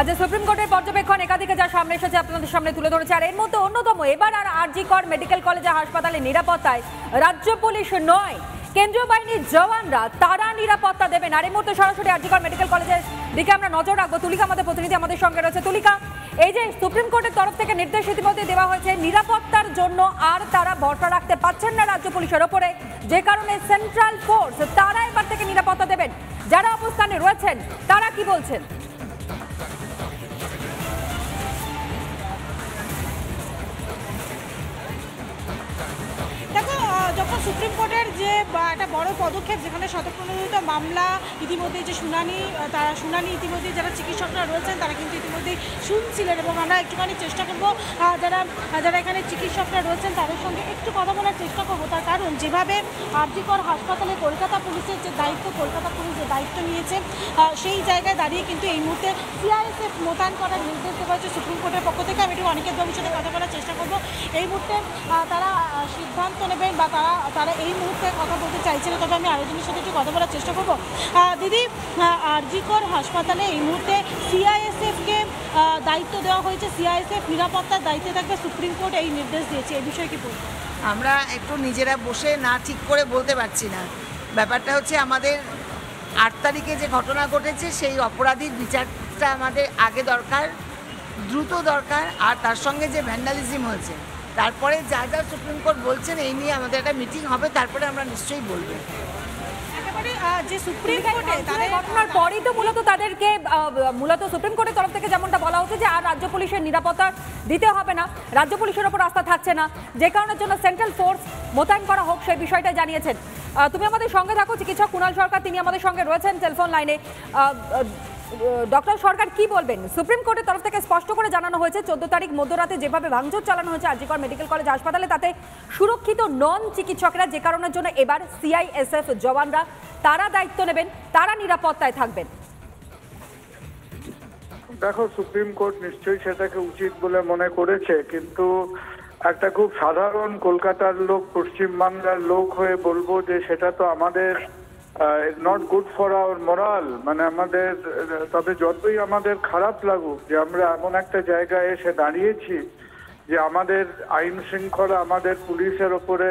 আজ সুপ্রিম কোর্টের পর্যবেক্ষণ, একাধিকে যা সামনে এসেছে আপনাদের সামনে তুলে ধরেছে। আর এর মধ্যে অন্যতম, এবার আর আরজি কর মেডিকেল কলেজে হাসপাতালে নিরাপত্তায় রাজ্য পুলিশ নয়, কেন্দ্রীয় বাহিনীর জওয়ানরা তারা নিরাপত্তা দেবেন। আর এই মুহূর্তে সরাসরি আরজিকর মেডিকেল কলেজের দিকে আমরা নজর রাখব। তুলিকা, আমাদের প্রতিনিধি আমাদের সঙ্গে রয়েছে। তুলিকা, এই যে সুপ্রিম কোর্টের তরফ থেকে নির্দেশ ইতিমধ্যে দেওয়া হয়েছে, নিরাপত্তার জন্য আর তারা ভরসা রাখতে পারছেন না রাজ্য পুলিশের ওপরে। যে কারণে সেন্ট্রাল ফোর্স তারা এবার থেকে নিরাপত্তা দেবেন। যারা অবস্থানে রয়েছেন, তারা কি বলছেন? সুপ্রিম কোর্টের যে একটা বড় পদক্ষেপ যেখানে শতপ্রণোদিত মামলা, ইতিমধ্যে যে শুনানি তারা শুনানি ইতিমধ্যে যারা চিকিৎসকরা রয়েছেন, তারা কিন্তু ইতিমধ্যেই শুনছিলেন এবং আমরা একটুখানি চেষ্টা করব যারা যারা এখানে চিকিৎসকরা রয়েছেন, তাদের সঙ্গে একটু কথা বলার চেষ্টা করব। তার কারণ, যেভাবে আরজিকর হাসপাতালে কলকাতা পুলিশের যে দায়িত্ব, কলকাতা পুলিশ যে দায়িত্ব নিয়েছে সেই জায়গায় দাঁড়িয়ে কিন্তু এই মুহূর্তে সিআইএসএফ মোতায়েন করার নির্দেশ দেওয়া হয়েছে সুপ্রিম কোর্টের পক্ষ থেকে। আমি একটু অনেকের সাথে কথা বলার চেষ্টা করব। এই মুহূর্তে তারা সিদ্ধান্ত নেবেন বা তারা তারা এই মুহূর্তে কথা বলতে চাইছে না, তবে আমি আরেকজনের সাথে একটু কথা বলার চেষ্টা করব। দিদি আরজিকর হাসপাতালে এই মুহূর্তে সিআইএসএফকে দায়িত্ব দেওয়া হয়েছে। সিআইএসএফ নিরাপত্তার দায়িত্বে থাকবে সুপ্রিম কোর্ট এই নির্দেশ দিয়েছে এই বিষয়ে কি বলব আমরা একটু নিজেরা বসে না ঠিক করে বলতে পারছি না। ব্যাপারটা হচ্ছে আমাদের আট তারিখে যে ঘটনা ঘটেছে, সেই অপরাধীর বিচারটা আমাদের আগে দরকার, দ্রুত দরকার, আর তার সঙ্গে যে ভ্যান্ডালিজম হয়েছে, তারপরে যা যা সুপ্রিম কোর্ট বলছেন, এই নিয়ে আমাদের একটা মিটিং হবে, তারপরে আমরা নিশ্চয়ই বলব। যে সুপ্রিম কোর্টে তাদের ঘটনার পরেই তো মূলত তাদেরকে মূলত সুপ্রিম কোর্টের তরফ থেকে যেমনটা বলা হচ্ছে যে আর রাজ্য পুলিশের নিরাপত্তা দিতে হবে না রাজ্য পুলিশের ওপর আস্থা থাকছে না। যে কারণের জন্য সেন্ট্রাল ফোর্স মোতায়েন করা হোক সেই বিষয়টা জানিয়েছেন। তুমি আমাদের সঙ্গে থাকো চিকিৎসক কুণাল সরকার তিনি আমাদের সঙ্গে রয়েছেন টেলিফোন লাইনে। ডক্টর সরকার কি বলবেন? সুপ্রিম কোর্টের তরফ থেকে স্পষ্ট করে জানানো হয়েছে, চোদ্দ তারিখ মধ্যরাতে যেভাবে ভাঙচুর চালানো হয়েছে আজিকর মেডিকেল কলেজ হাসপাতালে, তাতে সুরক্ষিত নন চিকিৎসকরা যে কারণের জন্য এবার সিআইএসএফ জওয়ানরা তারা দায়িত্ব নেবেন, তারা নিরাপত্তায় থাকবেন। দেখো, সুপ্রিম কোর্ট নিশ্চয়ই সেটাকে উচিত বলে মনে করেছে, কিন্তু একটা খুব সাধারণ কলকাতার লোক, পশ্চিমবাংলার লোক হয়ে বলব যে সেটা তো আমাদের not good for our moral মানে আমাদের, তবে যতই আমাদের খারাপ লাগুক, যে আমরা এমন একটা জায়গায় এসে দাঁড়িয়েছি যে আমাদের আইন শৃঙ্খলা আমাদের পুলিশের ওপরে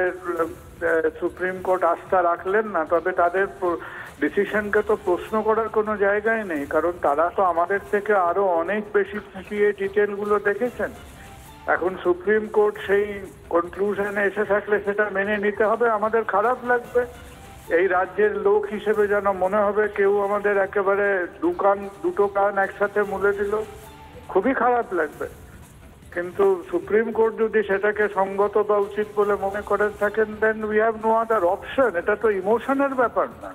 সুপ্রিম কোর্ট আস্থা রাখলেন না, তবে তাদের ডিসিশনকে তো প্রশ্ন করার কোনো জায়গায় নেই, কারণ তারা তো আমাদের থেকে আরও অনেক বেশি ফুটিয়ে ডিটেলগুলো দেখেছেন। এখন সুপ্রিম কোর্ট সেই কনক্লুশনে এসে থাকলে সেটা মেনে নিতে হবে, আমাদের খারাপ লাগবে। এই রাজ্যের লোক হিসেবে যেন মনে হবে কেউ আমাদের একেবারে দোকান দুটো কান একসাথে মুলে দিল। খুবই খারাপ লাগবে। কিন্তু সুপ্রিম কোর্ট যদি সেটাকে সঙ্গত বা উচিত বলে মনে করে থাকেন then we have no other option এটা তো ইমোশনের ব্যাপার না।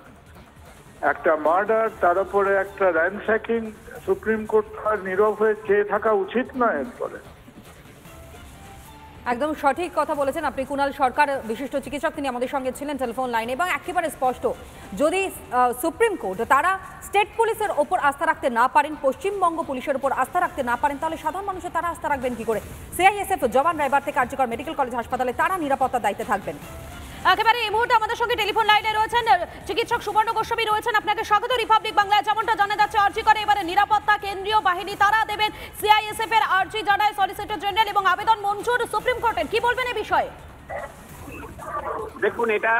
একটা মার্ডার, তার উপরে একটা র্যানস্যাকিং সুপ্রিম কোর্ট আর নীরব হয়ে চেয়ে থাকা উচিত নয় এরপরে। একদম সঠিক কথা বলেছেন আপনি। কুনাল সরকার, বিশিষ্ট চিকিৎসক, তিনি আমাদের সঙ্গে ছিলেন টেলিফোন লাইনে এবং একেবারে স্পষ্ট। যদি সুপ্রিম কোর্ট, তারা স্টেট পুলিশের ওপর আস্থা রাখতে না পারেন, পশ্চিমবঙ্গ পুলিশের ওপর আস্থা রাখতে না পারেন, তাহলে সাধারণ মানুষের তারা আস্থা রাখবেন কি করে? সিআইএসএফ, জওয়ান রায়বার থেকে কার্যকর মেডিকেল কলেজ হাসপাতালে তারা নিরাপত্তার দায়িত্বে থাকবেন। একেবারে এই মুহূর্তে আমাদের সঙ্গে টেলিফোন লাইনে রয়েছেন চিকিৎসক সুবর্ণ গোস্বামী রয়েছেন আপনাকে স্বাগত রিপাবলিক বাংলায়। যেমনটা জানা যাচ্ছে আর্জি করে এবারে নিরাপত্তা কেন্দ্রীয় বাহিনী তারা দেবেন সিআইএসএফ এর আর্জি জানায় সলিসিটর জেনারেল এবং আবেদন মঞ্জুর সুপ্রিম কোর্টের। কি বলবেন এই বিষয়ে? দেখুন এটা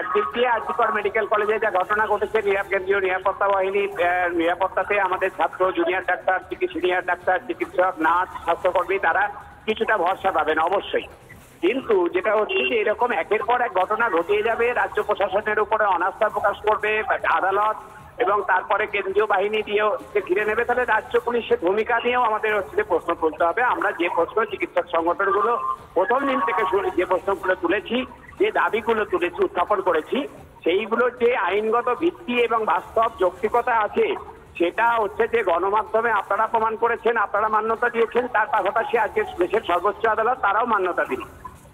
একদিক দিয়ে আর্জিকর মেডিকেল কলেজে যা ঘটনা ঘটেছে কেন্দ্রীয় নিরাপত্তা বাহিনীর আহ, নিরাপত্তাতে আমাদের ছাত্র জুনিয়র ডাক্তার সিনিয়র ডাক্তার চিকিৎসক নার্স স্বাস্থ্যকর্মী তারা কিছুটা ভরসা পাবেন অবশ্যই। কিন্তু যেটা হচ্ছে যে এরকম একের পর এক ঘটনা ঘটিয়ে যাবে, রাজ্য প্রশাসনের উপরে অনাস্থা প্রকাশ করবে, আদালত এবং তারপরে কেন্দ্রীয় বাহিনী দিয়েও যে ঘিরে নেবে, তাহলে রাজ্য পুলিশের ভূমিকা নিয়েও আমাদের হচ্ছে প্রশ্ন তুলতে হবে। আমরা যে প্রশ্ন চিকিৎসক সংগঠনগুলো প্রথম দিন থেকে যে প্রশ্নগুলো তুলেছি, যে দাবিগুলো তুলেছি, উত্থাপন করেছি সেইগুলোর যে আইনগত ভিত্তি এবং বাস্তব যৌক্তিকতা আছে, সেটা হচ্ছে যে গণমাধ্যমে আপনারা প্রমাণ করেছেন, আপনারা মান্যতা দিয়েছেন, তার পাশাপাশি আজকে দেশের সর্বোচ্চ আদালত তারাও মান্যতা দিল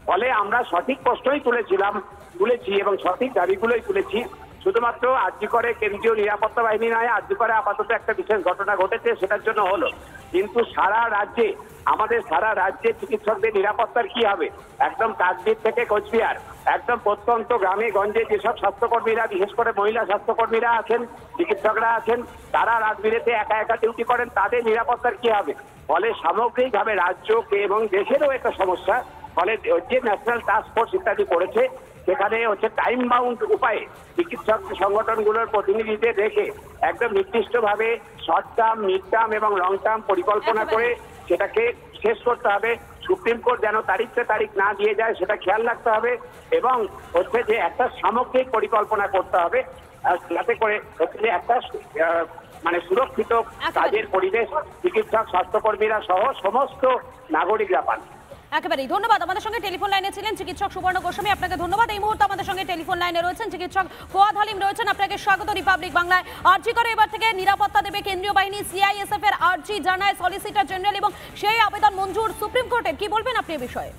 ফলে আমরা সঠিক প্রশ্নই তুলেছিলাম, তুলেছি এবং সঠিক দাবিগুলোই তুলেছি। শুধুমাত্র আর্জি করে কেন্দ্রীয় নিরাপত্তা বাহিনী নয়, আর্জি করে আপাতত একটা বিশেষ ঘটনা ঘটেছে, সেটার জন্য হলো। কিন্তু সারা রাজ্যে, আমাদের সারা রাজ্যে চিকিৎসকদের নিরাপত্তার কি হবে? একদম কাকদ্বীপ থেকে কোচবিহার, একদম প্রত্যন্ত গ্রামে, গঞ্জে যেসব স্বাস্থ্যকর্মীরা, বিশেষ করে মহিলা স্বাস্থ্যকর্মীরা আছেন, চিকিৎসকরা আছেন, তারা রাজবিরেতে একা একা ডিউটি করেন, তাদের নিরাপত্তার কি হবে? ফলে সামগ্রিকভাবে রাজ্য এবং দেশেরও একটা সমস্যা। ফলে যে ন্যাশনাল টাস্ক ফোর্স ইত্যাদি করেছে সেখানে হচ্ছে টাইম বাউন্ড উপায়ে চিকিৎসক সংগঠনগুলোর প্রতিনিধিদের রেখে একদম নির্দিষ্টভাবে শর্ট টার্ম মিড টার্ম এবং লং টার্ম পরিকল্পনা করে সেটাকে শেষ করতে হবে। সুপ্রিম কোর্ট যেন তারিখে তারিখ না দিয়ে যায় সেটা খেয়াল রাখতে হবে এবং হচ্ছে যে একটা সামগ্রিক পরিকল্পনা করতে হবে যাতে করে হচ্ছে যে একটা মানে সুরক্ষিত কাজের পরিবেশ চিকিৎসক স্বাস্থ্যকর্মীরা সহ সমস্ত নাগরিকরা পান। একেবারেই। ধন্যবাদ। আমাদের সঙ্গে টেলিফোন লাইনে ছিলেন চিকিৎসক সুবর্ণ গোস্বামী। আপনাকে ধন্যবাদ। এই মুহূর্তে আমাদের সঙ্গে টেলিফোন লাইনে রয়েছেন চিকিৎসক ফোয়াদ হালিম রয়েছেন। আপনাকে স্বাগত রিপাবলিক বাংলায়। আর্জি করে এবার থেকে নিরাপত্তা দেবে কেন্দ্রীয় বাহিনী সিআইএসএফ এর আর্জি জানায় সলিসিটর জেনারেল এবং সেই আবেদন মঞ্জুর সুপ্রিম কোর্টের কি বলবেন আপনি এ বিষয়ে?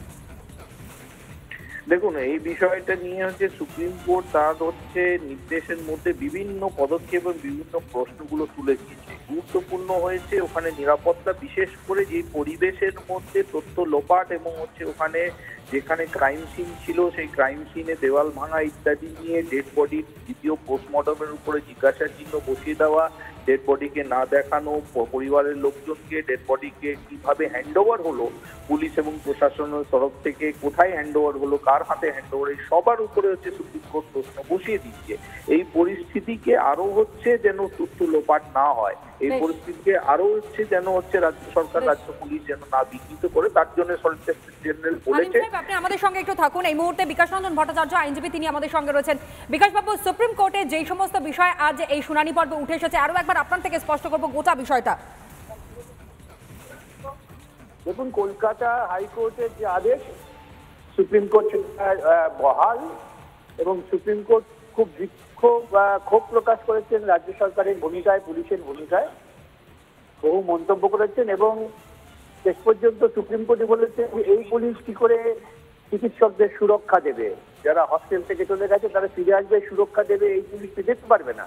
দেখুন, এই বিষয়টা নিয়ে হচ্ছে সুপ্রিম কোর্ট তার হচ্ছে নির্দেশের মধ্যে বিভিন্ন পদক্ষেপ এবং বিভিন্ন প্রশ্নগুলো তুলে দিয়েছে। গুরুত্বপূর্ণ হয়েছে ওখানে নিরাপত্তা, বিশেষ করে যে পরিবেশের মধ্যে তথ্য লোপাট এবং হচ্ছে ওখানে যেখানে ক্রাইম সিন ছিল, সেই ক্রাইম সিনে দেওয়াল ভাঙা ইত্যাদি নিয়ে ডেড বডির দ্বিতীয় পোস্টমর্টমের উপরে জিজ্ঞাসার চিহ্ন বসিয়ে দেওয়া ডেড বডিকে না দেখানো পরিবারের লোকজনকে ডেড বডিকে কীভাবে হ্যান্ডওভার হলো পুলিশ এবং প্রশাসনের তরফ থেকে কোথায় হ্যান্ডওভার হলো কার হাতে হ্যান্ডওভার এই সবার উপরে হচ্ছে সুপ্রিম কোর্ট প্রশ্ন বসিয়ে দিচ্ছে। এই পরিস্থিতিকে আরও হচ্ছে যেন তথ্য লোপাট না হয়। এই পরিস্থিতিকে আরও হচ্ছে যেন হচ্ছে রাজ্য সরকার রাজ্য পুলিশ যেন না বিঘ্নিত করে তার জন্য সলিসিটর জেনারেল হালিম বলেছে সাহেব আপনি আমাদের সঙ্গে একটু থাকুন। এই মুহূর্তে বিকাশ রঞ্জন ভট্টাচার্য আইনজীবী তিনি আমাদের সঙ্গে রয়েছেন। বিকাশ বাবু সুপ্রিম কোর্টে যেই সমস্ত বিষয় আজ এই শুনানি পর্বে উঠে এসেছে আরও একবার আপনার থেকে স্পষ্ট করব গোটা বিষয়টা। দেখুন কলকাতা হাইকোর্টের যে আদেশ সুপ্রিম কোর্ট সেটা বহাল এবং সুপ্রিম কোর্ট খুব বিক্ষোভ ক্ষোভ প্রকাশ করেছেন রাজ্য সরকারের ভূমিকায় পুলিশের ভূমিকায়। বহু মন্তব্য করেছেন এবং শেষ পর্যন্ত সুপ্রিম কোর্টে বলেছে এই পুলিশ কি করে চিকিৎসকদের সুরক্ষা দেবে? যারা হস্টেল থেকে চলে গেছে, তারা ফিরে আসবে, সুরক্ষা দেবে, এই পুলিশ তো যেতে পারবে না।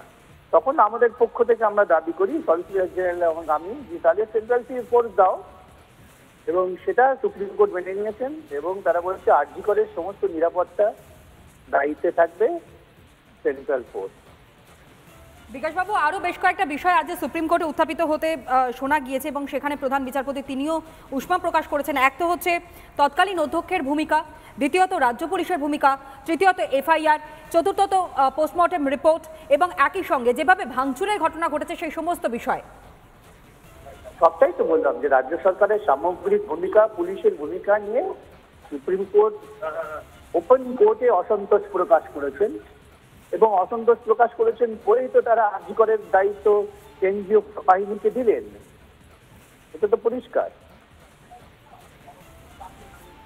তখন আমাদের পক্ষ থেকে আমরা দাবি করি, সলিসিটর জেনারেল এবং আমি, যে তাদের সেন্ট্রাল ফোর্স দাও। এবং সেটা সুপ্রিম কোর্ট মেনে নিয়েছেন এবং তারা বলেছে, আরজি করে সমস্ত নিরাপত্তা দায়িত্বে থাকবে সেন্ট্রাল ফোর্স বিকাশবাবু আরও বেশ কয়েকটা বিষয় আজ সুপ্রিম কোর্টে উত্থাপিত হতে শোনা গিয়েছে এবং সেখানে প্রধান বিচারপতি তিনিও উষ্মা প্রকাশ করেছেন। এক তো হচ্ছে তৎকালীন অধ্যক্ষের ভূমিকা, দ্বিতীয়ত রাজ্য পুলিশের ভূমিকা, তৃতীয়ত এফআইআর, চতুর্থত পোস্টমর্টেম রিপোর্ট এবং একই সঙ্গে যেভাবে ভাঙচুরের ঘটনা ঘটেছে সেই সমস্ত বিষয়। সবটাই তো বললাম যে রাজ্য সরকারের সামগ্রিক ভূমিকা, পুলিশের ভূমিকা নিয়ে সুপ্রিম কোর্ট ওপেন কোর্টে অসন্তোষ প্রকাশ করেছেন। এবং অসন্তোষ প্রকাশ করেছেন বলেই তো তারা আর্যিকরের দায়িত্ব কেন্দ্রীয় বাহিনীকে দিলেন। এটা তো পরিষ্কার।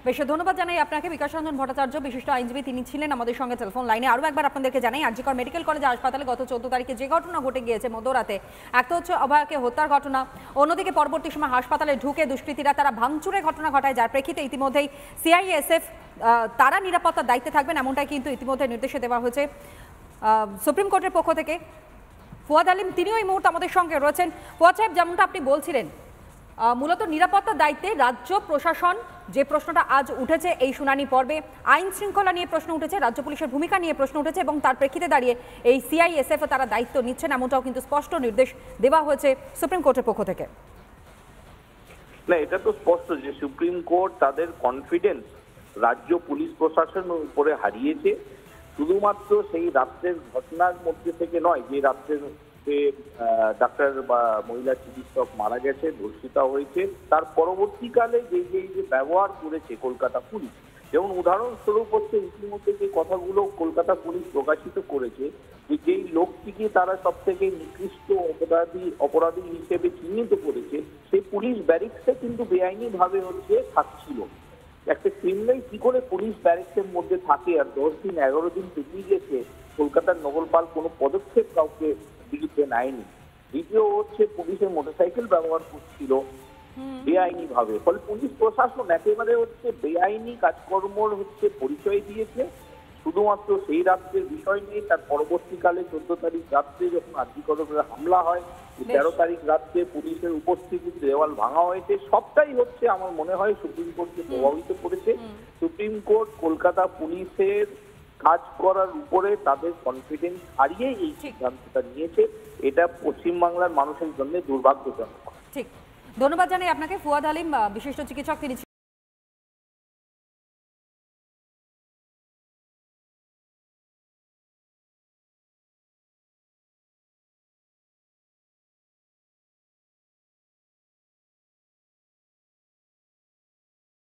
বেশ, ধন্যবাদ জানাই আপনাকে। বিকাশ রঞ্জন ভট্টাচার্য, বিশিষ্ট আইনজীবী, তিনি ছিলেন আমাদের সঙ্গে টেলিফোন লাইনে। আরও একবার আপনাদেরকে জানাই আরজিকর মেডিকেল কলেজ হাসপাতালে গত চোদ্দ তারিখে যে ঘটনা ঘটে গিয়েছে মধ্যরাতে, এক তো হচ্ছে অভয়াকে হত্যার ঘটনা, অন্যদিকে পরবর্তী সময় হাসপাতালে ঢুকে দুষ্কৃতীরা তারা ভাঙচুরের ঘটনা ঘটায়, যার প্রেক্ষিতে ইতিমধ্যেই সিআইএসএফ তারা নিরাপত্তার দায়িত্বে থাকবেন, এমনটাই কিন্তু ইতিমধ্যে নির্দেশে দেওয়া হয়েছে। সুপ্রিম কোর্টের পক্ষ থেকে। ফুয়াদ আলিম, তিনিও এই মুহূর্তে আমাদের সঙ্গে রয়েছেন। ফুয়াদ সাহেব, যেমনটা আপনি বলছিলেন মূলত নিরাপত্তার দায়িত্বে রাজ্য প্রশাসন যে প্রশ্নটা আজ উঠেছে এই শুনানি পর্বে, আইন শৃঙ্খলা নিয়ে প্রশ্ন উঠেছে, রাজ্য পুলিশের ভূমিকা নিয়ে প্রশ্ন উঠেছে এবং তার প্রেক্ষিতে দাঁড়িয়ে এই সিআইএসএফ তারা দায়িত্ব নিচ্ছেন এমনটাও কিন্তু স্পষ্ট নির্দেশ দেওয়া হয়েছে সুপ্রিম কোর্টের পক্ষ থেকে। না, এটা তো স্পষ্ট যে সুপ্রিম কোর্ট তাদের কনফিডেন্স রাজ্য পুলিশ প্রশাসনের উপরে হারিয়েছে। শুধুমাত্র সেই রাত্রের ঘটনার মধ্যে থেকে নয় যে রাত্রের যে, ডাক্তার বা মহিলা চিকিৎসক মারা গেছে ধর্ষিতা হয়েছে তার পরবর্তীকালে যে যে যে ব্যবহার করেছে কলকাতা পুলিশ যেমন উদাহরণস্বরূপ হচ্ছে ইতিমধ্যে যে কথাগুলো কলকাতা পুলিশ প্রকাশিত করেছে যে যেই লোকটিকে তারা সব থেকে নিকৃষ্ট অপরাধী অপরাধী হিসেবে চিহ্নিত করেছে সেই পুলিশ ব্যারিক্সে কিন্তু বেআইনি ভাবে হচ্ছে থাকছিল একটা ক্রিমিনাল কি করে পুলিশ ব্যারেক্টের মধ্যে থাকে? আর দশ দিন এগারো দিন পেরিয়ে গেছে কলকাতার নগরপাল কোনো পদক্ষেপ কাউকে বিরুদ্ধে নেয়নি। দ্বিতীয় হচ্ছে পুলিশের মোটরসাইকেল ব্যবহার করছিল বেআইনি ভাবে ফলে পুলিশ প্রশাসন একেবারে হচ্ছে বেআইনি কাজকর্মর হচ্ছে পরিচয় দিয়েছে। শুধুমাত্র সেই রাত্রের বিষয় নিয়ে তার পরবর্তীকালে চোদ্দ তারিখ রাত্রে যখন আর্যিকরণের হামলা হয় তেরো তারিখ রাত্রে পুলিশের উপস্থিতিতে দেওয়াল ভাঙা হয়েছে। সবটাই হচ্ছে আমার মনে হয় সুপ্রিম কোর্টকে প্রভাবিত করেছে। সুপ্রিম কোর্ট কলকাতা পুলিশের কাজ করার উপরে তাদের কনফিডেন্স হারিয়ে এই সিদ্ধান্তটা নিয়েছে। এটা পশ্চিমবাংলার মানুষের জন্য দুর্ভাগ্যজনক। ঠিক। ধন্যবাদ জানাই আপনাকে। ফুয়াদ আলিম বিশিষ্ট চিকিৎসক তিনি